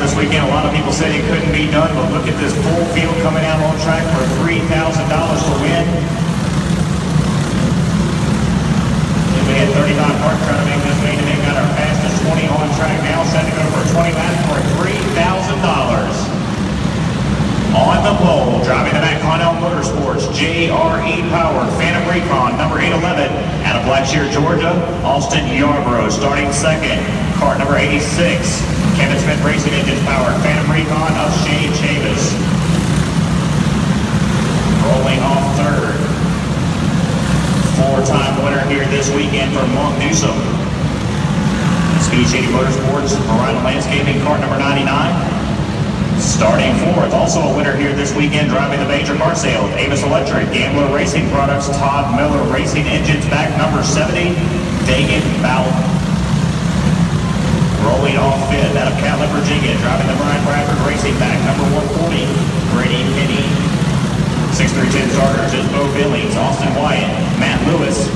this weekend, a lot of people said it couldn't be done, but look at this full field coming out on track for $3,000 to win. Then we had 35 park trying to make this main event. Got our fastest 20 on track now, set to go for 20 laps for $3,000. On the pole, driving the back Connell Motorsports, JRE Power, Phantom Recon, number 811, out of Blackshear, Georgia, Austin Yarborough, starting second. Car number 86, Kevin Smith Racing Engines Power, Phantom Recon of Shane Chavis. Rolling off third. Four-time winner here this weekend for Monk Newsom. Speed Shady Motorsports, Marina Landscaping, car number 99. Starting fourth, also a winner here this weekend, driving the major car sale, Avis Electric, Gambler Racing Products, Todd Miller Racing Engines, back number 70, Dagan Ballard. Rolling off fifth out of Catlett, Virginia, driving the Brian Bradford Racing back number 140, Brady Penny. 6310 starters is Bo Billings, Austin Wyatt, Matt Lewis,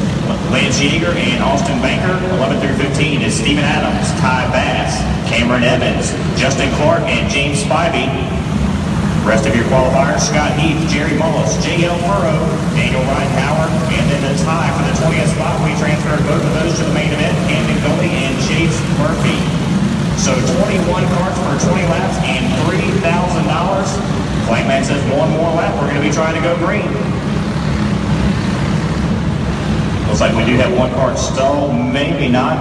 Lance Yeager, and Austin Banker. 11 through 15 is Stephen Adams, Ty Bass, Cameron Evans, Justin Clark, and James Spivey. Rest of your qualifiers, Scott Heath, Jerry Mullis, J.L. Furrow, Daniel Ryan Howard, and then the tie for the 20th spot, we transferred both of those to the main event, Camden Goldie and Chase Murphy. So 21 karts for 20 laps and $3,000. Flagman says one more lap, we're going to be trying to go green. Looks like we do have one kart stalled, maybe not.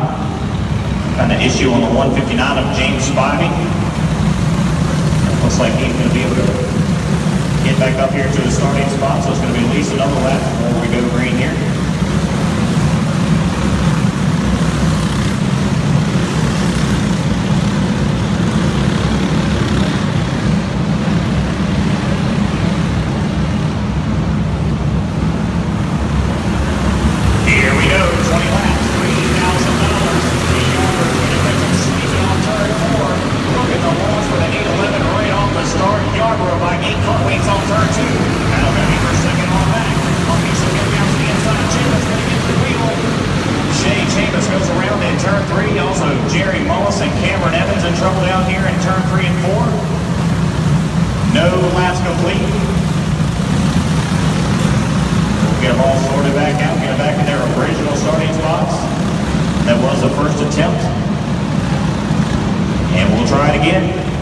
Kind of issue on the 159 of James Spivey. Looks like he's going to be able to get back up here to the starting spot, so it's going to be at least another lap before we go green here. Here we go, 20 laps, $3,000. The Yarders going to make them squeeze it on turn four. Look at the loss for the 811 right off the start. Yarborough by eight car lengths on turn two. Now ready for second on back. Marquise will get down to the inside. Chambers going to get the wheel. Shay Chambers goes around in turn three. Also, Jerry Mullis and Cameron Evans in trouble down here in turn three and four. No laps complete. We'll get them all sorted back out, get them back in their original starting spots. That was the first attempt. And we'll try it again.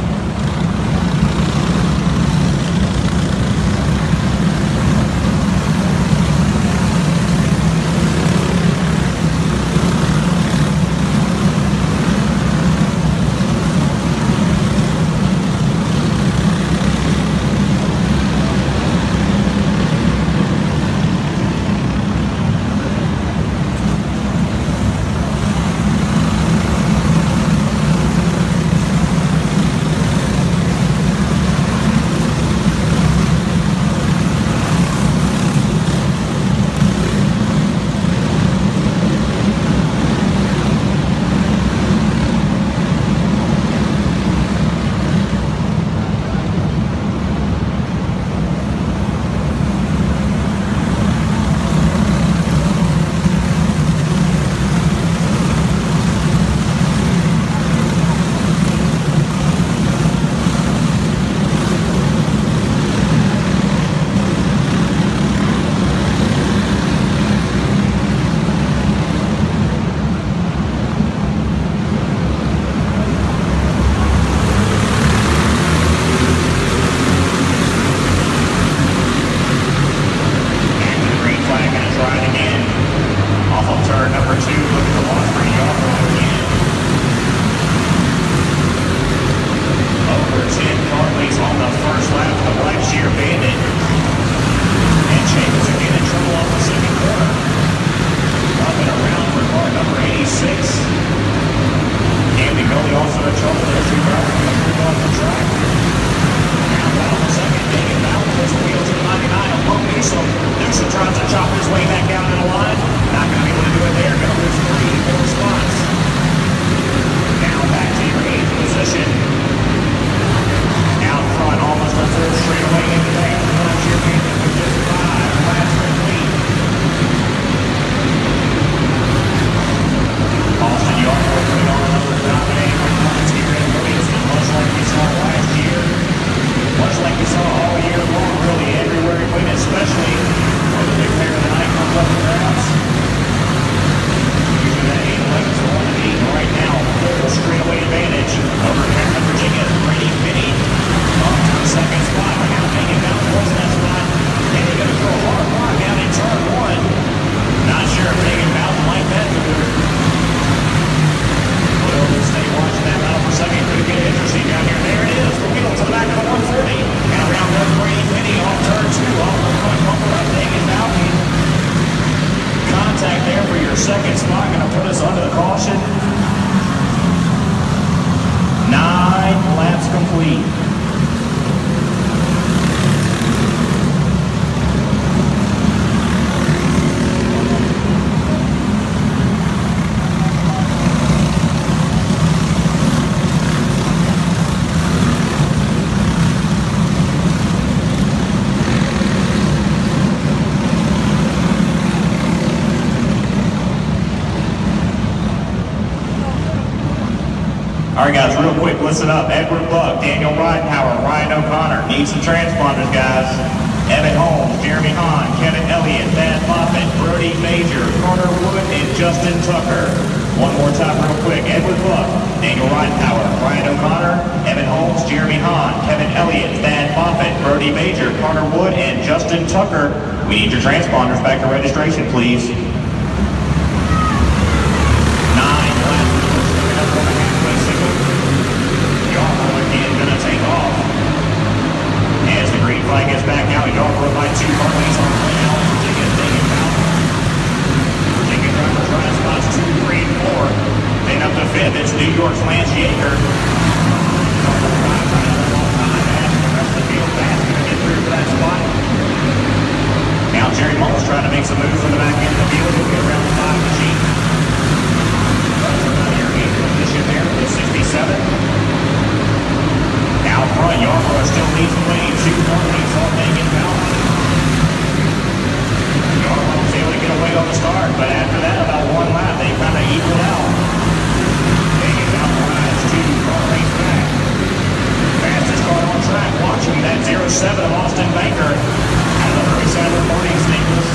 All right, guys, real quick, listen up. Edward Buck, Daniel Ridenhour, Ryan O'Connor. Need some transponders, guys. Evan Holmes, Jeremy Hahn, Kevin Elliott, Thad Moffitt, Brody Major, Carter Wood, and Justin Tucker. One more time real quick. Edward Buck, Daniel Ridenhour, Ryan O'Connor, Evan Holmes, Jeremy Hahn, Kevin Elliott, Thad Moffitt, Brody Major, Carter Wood, and Justin Tucker. We need your transponders back to registration, please. Nine laps. Coming up on the halfway signal. Yarborough again gonna take off. As the green flag is back out, Yarborough by two car leads on play out. Virginia taking out. Virginia driver trying spots two, three, and four. Then up to fifth, it's New York's Lance Yeager. Number five, trying to long time. As the rest of the field fast, gonna get through for that spot. Now Jerry Mullins trying to make some moves from the back end of the field. He'll get around the five machine. Position there with 67. Out front, Yarborough still leads the lane. Two more leads all taken out. Yarborough was able to get away on the start, but after that, about one lap, they kind of equaled out. Taking out rise two car race back. Fastest car on track, watching that 07 of Austin Banker out of the Hermie Sadler Morning Staples.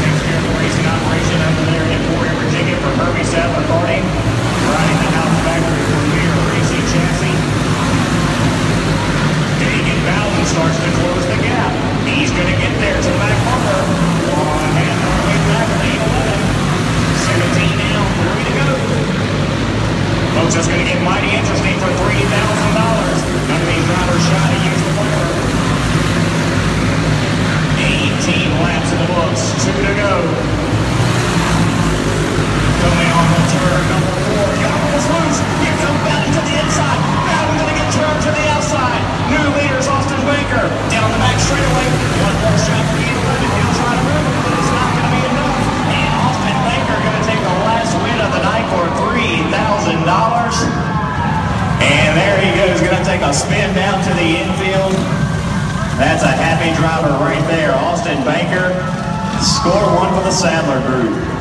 Takes care of the racing operation over there in Emporia, Virginia for Hermie Sadler Karting. Riding the house factory premier racing chassis. Dagan Valley starts to close the gap. He's going to get there to the back bumper. One hand on the way back, lane 11. 17 down, three to go. Folks, it's going to get mighty interesting for $3,000. None of these drivers shy to use the power. 18 laps in the books, two to go. Coming on the turn, number four, Yama was loose. Here comes Bowden to the inside. Bowden going to get turned to the outside. New leaders, Austin Baker. Down the back straightaway. One more shot for the 11. He'll try to move it, but it's not going to be enough. And Austin Baker going to take the last win of the night for $3,000. And there he goes, going to take a spin down to the infield. That's a happy driver right there. Austin Banker, score one for the Sadler Group.